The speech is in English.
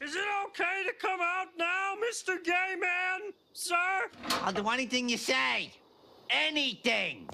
Is it okay to come out now, Mr. Gay Man? Sir? I'll do anything you say. Anything.